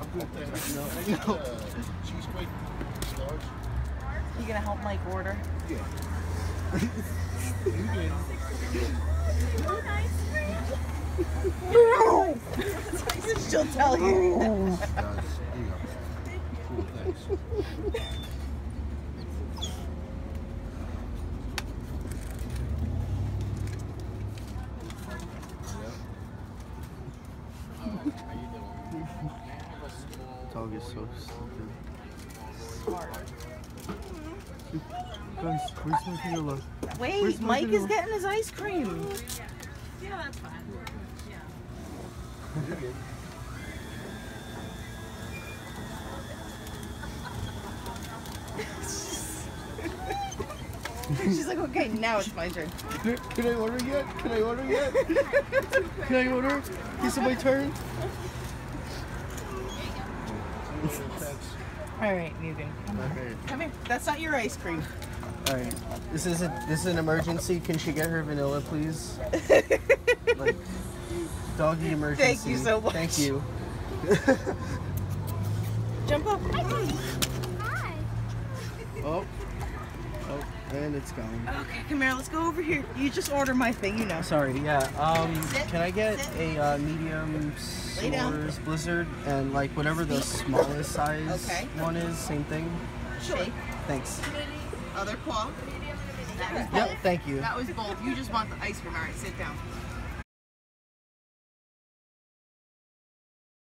I'm good there. I know. Uh, cheesecake, large. You gonna help Mike order? Yeah. you did. She'll tell you. Guys, here you go. Cool. Dog is so stupid. Guys, where's my vanilla? Wait, Where's my Mike is vanilla? getting his ice cream. Yeah, that's fine. You're. She's like, okay, now it's my turn. Can, can I order yet? Can I order yet? Can I order? Is it my turn? Thanks. All right, Mugen. Come on. Okay. Come here. That's not your ice cream. All right. This is a this is an emergency. Can she get her vanilla, please? like doggy emergency. Thank you so much. Thank you. Jump up. And it's gone. Okay, come here. Let's go over here. You just order my thing, you know. Sorry. Yeah. Um. Sit, Can I get sit. a uh, medium Lay down. s'mores blizzard and like whatever the smallest size Okay. one is? Same thing. Shake. Thanks. Other claw. That was Yep. Thank you. That was bold. You just want the ice cream. All right, sit down.